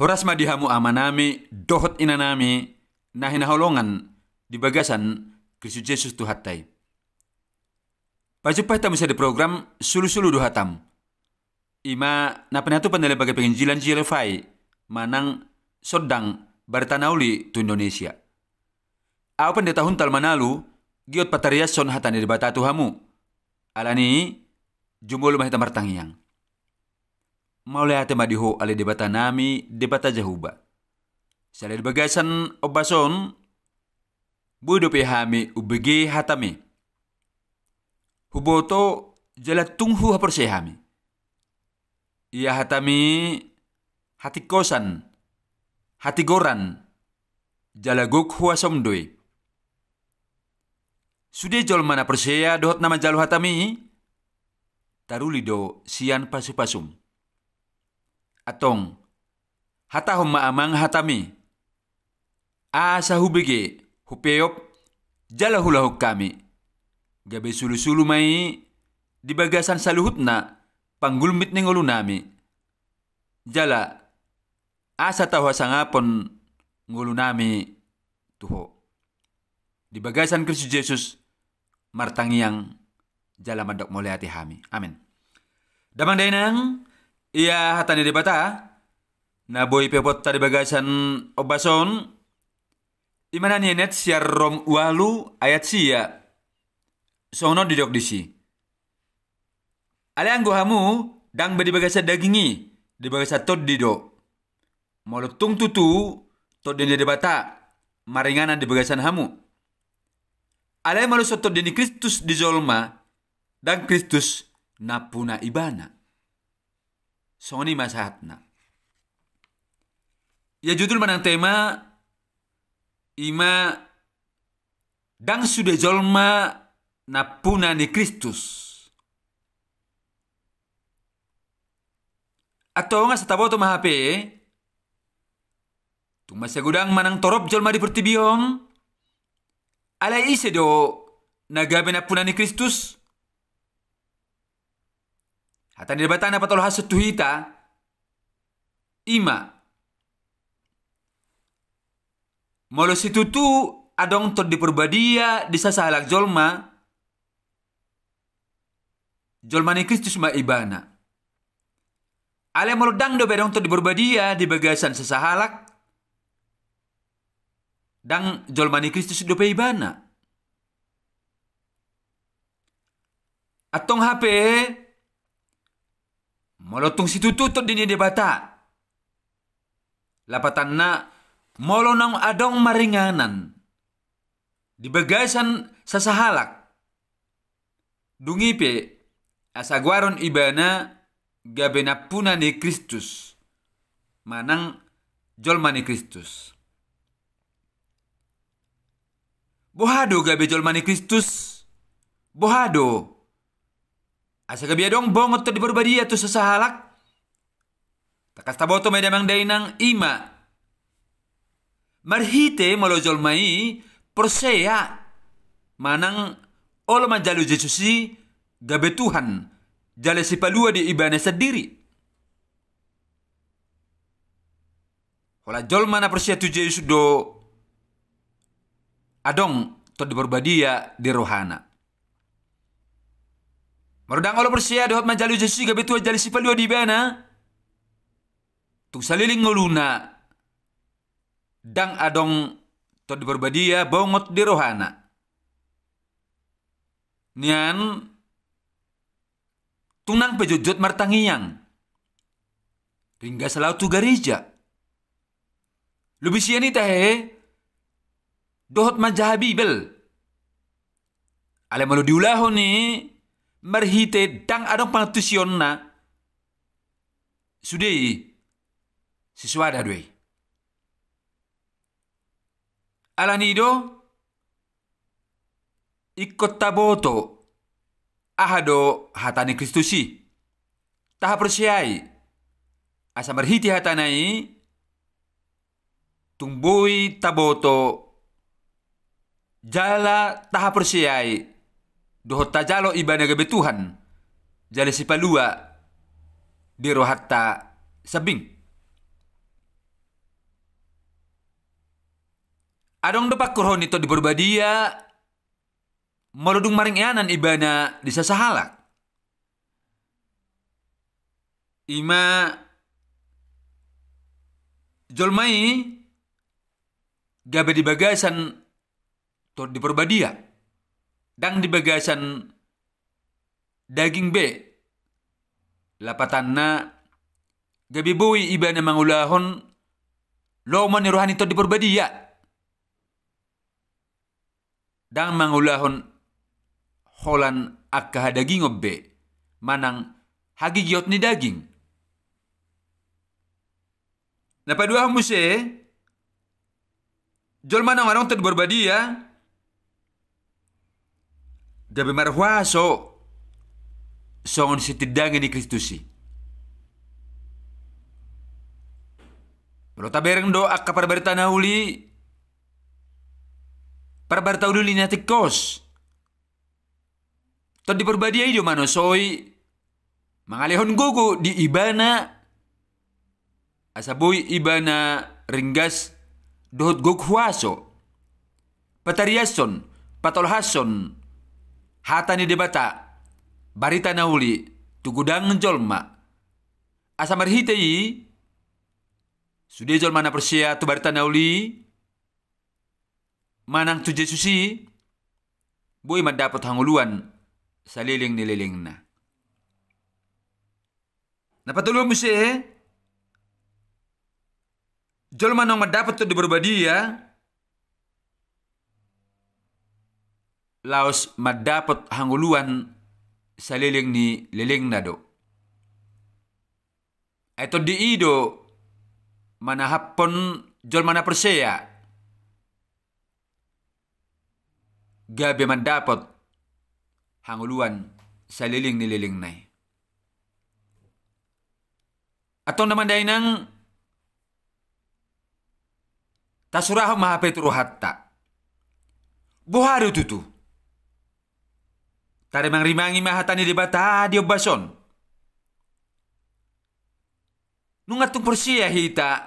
Horas madihamu amanami, dohot inanami, na hinaholongan di bagasan Kristus Yesus tu hatai. Pajupai tamu di program sulu-sulu du hatam. Ima na penatu pandale bagai penginjilan jilefai manang sodang bertanauli tu Indonesia. Aku pendeta huntal manalu giot patarias son hatani di batatu hamu. Alani jumbo lumah hitam martangiang. Maulai ate madiho ale debata nami debata jahuba. Sale bagasan obason budo pehami ubege hatame. Huboto jala tunghu haporsehami. Ia hatami hati kosan, hati goran, jala gok huwa somdoi. Sude jol mana persea dohot nama jalu hatami, taruli do sian pasu-pasum. Atong, hata homa amang hatami. Asa hubege, hupeop, jala hula kami. Gabe sulu-sulu mai, di bagasan saluhut na, panggulmit ning ulu nami. Jala, asa tahu sangapon ngulu nami tuho. Di bagasan Kristus Yesus, martangiang jala mandok mulai hati hami. Amin. Damang dainang, ia hatani di bata, na boy pepot tadi bagasan obason, imana nienet siar rom walu ayat sia, sono didok disi. Ale hamu, dang bedi bagasa dagingi, di bagasa tod dido. Molo tung tutu, tod di bata, maringanan di bagasan hamu. Ale malu soto dini Kristus di zolma, dan Kristus napuna ibana. Soni masahatna. Ya judul manang tema ima dang sudah jolma napuna ni Kristus. Atau sa tabo to mahape, tung masagudang manang torop jolma di pertibiong, alay ise do nagabe na puna ni Kristus. Hatan di batana patol hasut tuhita, ima. Molo situtu adong tot di perbadia di sasalak jolma, jolma ni Kristus ma ibana. Ale molo dang do bedong tot di perbadia di bagasan sesahalak, dang jolma ni Kristus do ibana. Atong HP Molotong si tututot din di bata. Lapatan na, molo nang adong maringanan. Di bagasan sa sahalak. Dungipe, asagwaron ibana gabe na puna ni Kristus. Manang jolma ni Kristus. Bohado gabe jolma ni Kristus. Bohado. Asa gabi dong bongot to di berbadia to sa sahalak. Takas taboto may damang dainang ima. Marhite molojol mai persea. Manang olo manjalu Jesusi gabe Tuhan. Jale si palua di ibane sendiri. Hola jol mana persia tu Yesus do adong to di berbadia di rohana. Marudang olo persia dohot manjalu Yesus gabe tua jali sipalua di bana. Tu saliling nguluna. Dang adong to di berbadia bongot di rohana. Nian tunang pejujut martangiyang. Hingga selalu tu gereja. Lebih siani tahe dohot majahabi bel. Ale malu diulahu ni marhite dang adong pangtusion na sudei siswada doi. Alanido ikut taboto ahado hatani Kristusi. Taha persiai asa marhiti hatanai tumbui taboto jala taha persiai Doho tajalo ibanaga betuhan. Jale sipalua. Diro hatta sabing. Adong dapat kurhon itu di perbadia Merudung maring eanan ibana disasahalak. Ima Jolmai gabe di bagasan to di perbadia dang di bagasan daging be. Bui iba na mangulahon loman ni rohani to di perbadia dang mangulahon holan akka daging obbe manang hagigiot ni daging. Napadua muse jol manang to di marhuaso songon si tidangin ni Kristusi. Pero tabereng do akka parbarita na huli. Parbarita uli na tikos. To di perbadia mano soy. Mangalehon gugu di ibana. Asaboy ibana ringgas dohot gug huaso. Patariason, patolhason, hata ni debata, barita na uli, tugudang jolma. Asa marhite yi, sudah jolma na persia tu barita na uli, manang tu Jesusi, boy dapat hanguluan sa liling nililing na. Napatuloy mo siya, jolma nang madapat to di berbadia, laos madapat hanguluan sa liling ni liling na do. Ito di ido manahapon jol mana perseya. Gabi mandapat hanguluan sa liling ni liling na. Atong naman dahil nang tasuraho mahapit ruhatta. Buharo tutu. Tare mang rimangi mahatani di bata di obason. Nung atong persiya hita,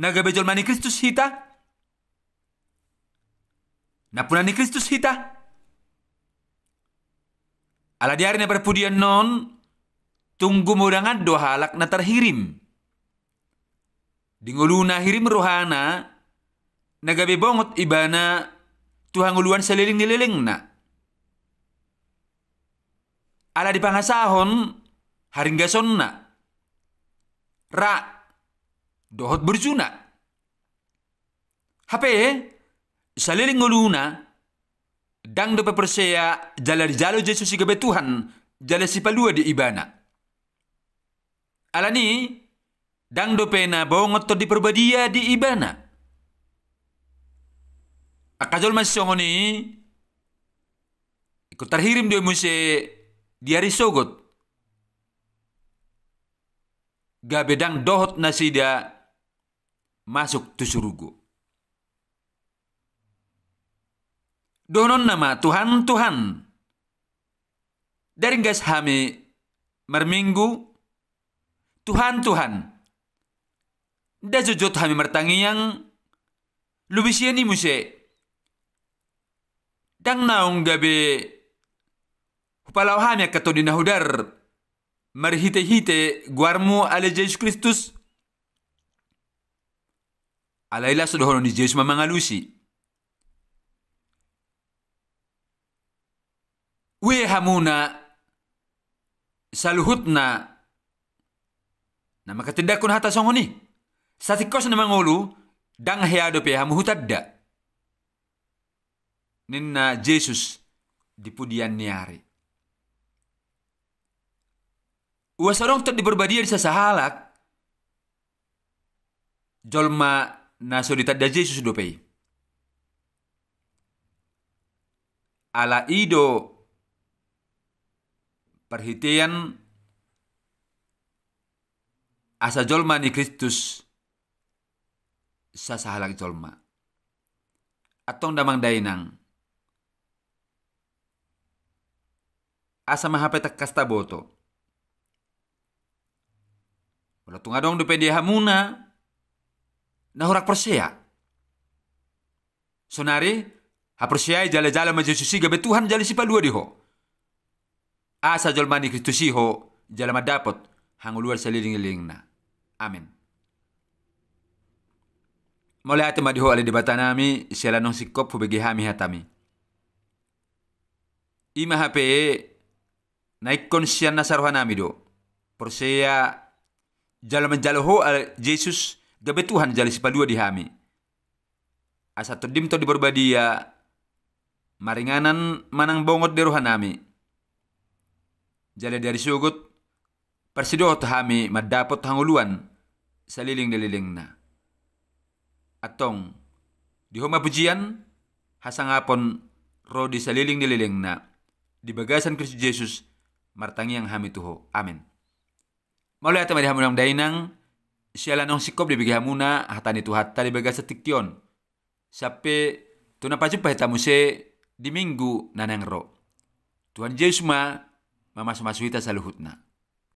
nagabejol man ni Kristus hita? Napunan ni Kristus hita? Ala diari na perpudian non, tunggu mudangan do halak na terhirim. Dinguluna hirim rohana, nagabe bongot ibana, Tuhan uluan seliling nililing na ala di pangasahon haringgason na. Ra, dohot berjuna. Hape, saliling nguluna, dang do perseya jala di jalo Yesus si Tuhan, jala si palua di ibana. Alani, dang do pena bongot di perbadia di ibana. Akajol mas ni, ikut terhirim dia muse diari sogot. Gabedang dohot na sida masuk tu surugu. Donon nama Tuhan Tuhan. Dari gas hami merminggu Tuhan Tuhan. Da jujut hami mertangi yang lubisiani muse. Dang naung gabe Palau hamia kato di nahudar marhite-hite guarmu ale Jesus Kristus. Alaila sudah hono ni Jesus mamangalusi. We hamuna saluhutna na makatindakon hata songoni. Sa tikos na mangulu, dang heado pe hamuhutadda. Ninna Jesus dipudian niari. Uwasarong tot di berbadia di sasahalak. Jolma na solitad da Jesus dopei. Ala ido perhitian asa jolma ni Kristus sasahalak jolma. Atong damang dainang. Asa mahapetak kasta boto Wala tunga dong depende hamuna na hurak persea. Sonari, hapersyai jala-jala ma Jesus gabe Tuhan jali si palua di ho. Asa jolmani Kristus ho jala madapot hanguluar saliling-liling na. Amin. Mulai ate madiho ale debata nami siala nong sikop hubegi hami hatami. Ima hape naik konsian nasaruhan nami do. Porseya jala menjalo ho ale Jesus gabe Tuhan jali si palua di hami. Asa dim to di berbadia maringanan manang bongot di rohanami. Jale dari sugut persidot hami madapot hanguluan saliling-daliling na. Atong di homa pujian hasangapon rodi saliling-daliling na di bagasan Kristus Yesus martangi yang hami tuho. Amin. Mulai atau madi hamunang dainang siya nong sikop di bagi hamuna hatani tu hatta di bagasa tiktion. Sape tuna pajumpa hitamu se di minggu nanang ro. Tuhan Yesus ma mamas masuita saluhutna.